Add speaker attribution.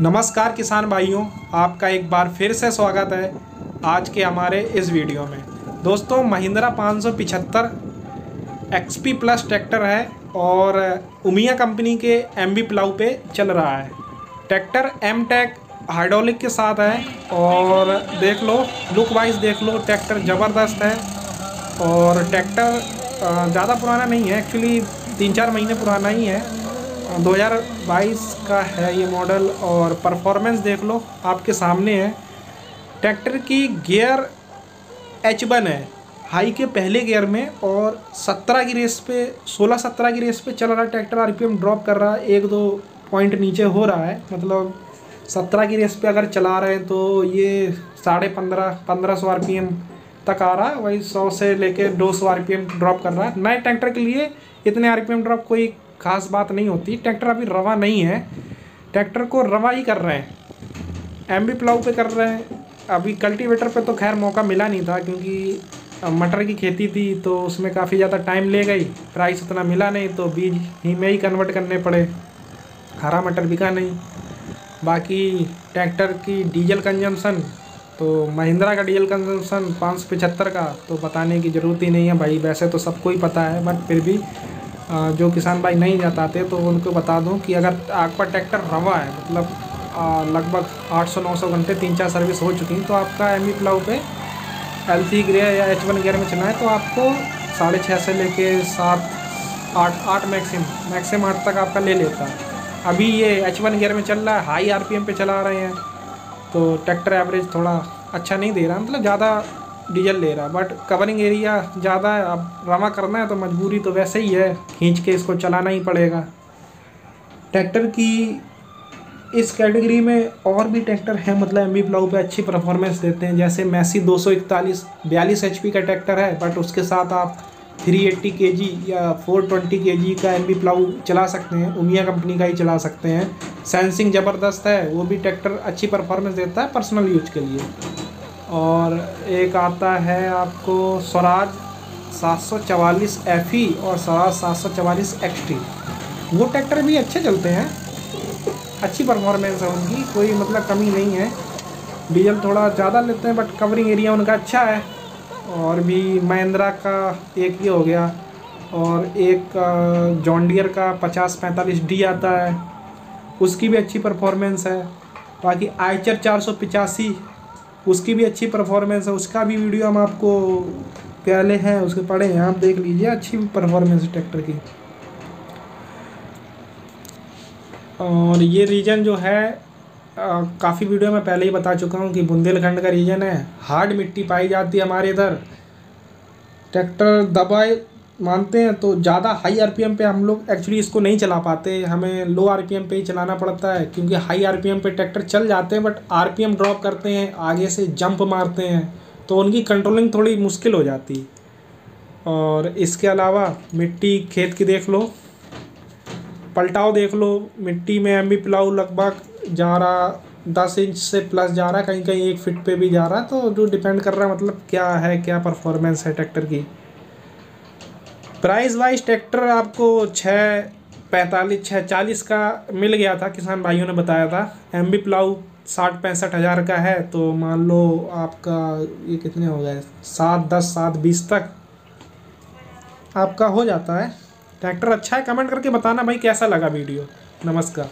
Speaker 1: नमस्कार किसान भाइयों, आपका एक बार फिर से स्वागत है आज के हमारे इस वीडियो में। दोस्तों, महिंद्रा 575 एक्सपी प्लस ट्रैक्टर है और उमिया कंपनी के एम बी प्लाउ पे चल रहा है। ट्रैक्टर एम टैक हाइड्रोलिक के साथ है और देख लो लुक वाइज देख लो, ट्रैक्टर ज़बरदस्त है और ट्रैक्टर ज़्यादा पुराना नहीं है एक्चुअली तीन चार महीने पुराना ही है। 2022 का है ये मॉडल और परफॉर्मेंस देख लो, आपके सामने है। ट्रैक्टर की गियर एच वन है, हाई के पहले गियर में और 17 की रेस पे 16-17 की रेस पे चल रहा है ट्रैक्टर आरपीएम ड्रॉप कर रहा है एक दो पॉइंट नीचे हो रहा है। मतलब 17 की रेस पे अगर चला रहे हैं तो ये साढ़े पंद्रह पंद्रह सौ आरपीएम तक आ रहा है, वही सौ से लेके दो सौ आर ड्रॉप कर रहा है। नए ट्रैक्टर के लिए इतने आर ड्रॉप कोई खास बात नहीं होती। ट्रैक्टर अभी रवा नहीं है। ट्रैक्टर को रवा ही कर रहे हैं। एम बी प्लाऊ पे कर रहे हैं। अभी कल्टीवेटर पे तो खैर मौका मिला नहीं था क्योंकि मटर की खेती थी तो उसमें काफ़ी ज़्यादा टाइम ले गई। प्राइस उतना मिला नहीं तो बीज ही में ही कन्वर्ट करने पड़े। हरा मटर बिका नहीं। बाकी ट्रैक्टर की डीजल कंजम्पशन तो महिंद्रा का डीजल कंजम्पशन पाँच सौ पचहत्तर का तो बताने की ज़रूरत ही नहीं है भाई। वैसे तो सबको ही पता है बट फिर भी जो किसान भाई नहीं जाताते तो उनको बता दूँ कि अगर आपका ट्रैक्टर रवा है मतलब लगभग 800-900 घंटे, तीन चार सर्विस हो चुकी हैं तो आपका एम ई प्लाउ पे एल सी गियर या एच वन गियर में चलना है तो आपको साढ़े छः से लेके सात, आठ आठ मैक्सिमम मैक्सिमम आठ तक आपका ले लेता है। अभी ये एच वन गियर में चल रहा है, हाई आर पी एम पे चला रहे हैं तो ट्रैक्टर एवरेज थोड़ा अच्छा नहीं दे रहा मतलब ज़्यादा डीजल ले रहा है। बट कवरिंग एरिया ज़्यादा है। अब रवा करना है तो मजबूरी तो वैसे ही है। खींच के इसको चलाना ही पड़ेगा। ट्रैक्टर की इस कैटेगरी में और भी ट्रैक्टर हैं। मतलब एम बी प्लाऊ पर अच्छी परफॉर्मेंस देते हैं। जैसे मैसी दो सौ इकतालीस, बयालीस एच पी का ट्रैक्टर है। बट उसके साथ आप थ्री एट्टी के जी या फोर ट्वेंटी के जी का एम बी प्लाऊ चला सकते हैं। उमिया कंपनी का ही चला सकते हैं। सेंसिंग ज़बरदस्त है। वो भी ट्रैक्टर अच्छी परफॉर्मेंस देता है पर्सनल यूज़ के लिए। और एक आता है आपको स्वराज सात सौ चवालीस एफ़ ई और स्वराज सात सौ चवालीस एक्स टी वो ट्रैक्टर भी अच्छे चलते हैं। अच्छी परफॉर्मेंस है उनकी, कोई मतलब कमी नहीं है। डीजल थोड़ा ज़्यादा लेते हैं बट कवरिंग एरिया उनका अच्छा है। और भी महिंद्रा का एक ये हो गया। और एक जॉन्डियर का पचास पैंतालीस डी आता है। उसकी भी अच्छी परफॉर्मेंस है। बाकी आइचर चार सौ पिचासी उसकी भी अच्छी परफॉर्मेंस है, उसका भी वीडियो हम आपको पहले हैं, उसके पढ़े हैं, आप देख लीजिए अच्छी परफॉर्मेंस है ट्रैक्टर की। और ये रीजन जो है काफ़ी वीडियो में पहले ही बता चुका हूँ कि बुंदेलखंड का रीजन है। हार्ड मिट्टी पाई जाती है हमारे इधर। ट्रैक्टर दबाए मानते हैं तो ज़्यादा हाई आरपीएम पे हम लोग एक्चुअली इसको नहीं चला पाते। हमें लो आरपीएम पे ही चलाना पड़ता है, क्योंकि हाई आरपीएम पे ट्रैक्टर चल जाते हैं बट आरपीएम ड्रॉप करते हैं, आगे से जंप मारते हैं तो उनकी कंट्रोलिंग थोड़ी मुश्किल हो जाती। और इसके अलावा मिट्टी खेत की देख लो, पलटाव देख लो, मिट्टी में एम बी पिलाऊ लगभग जा रहा, दस इंच से प्लस जा रहा कहीं कहीं एक फिट पे भी जा रहा तो जो डिपेंड कर रहा है मतलब क्या है, क्या परफॉर्मेंस है ट्रैक्टर की। प्राइस वाइज ट्रैक्टर आपको छः पैंतालीस छः चालीस का मिल गया था, किसान भाइयों ने बताया था। एम बी प्लाऊ साठ पैंसठ हज़ार का है तो मान लो आपका ये कितने हो गए? सात, दस, सात, बीस तक आपका हो जाता है। ट्रैक्टर अच्छा है कमेंट करके बताना भाई कैसा लगा वीडियो नमस्कार।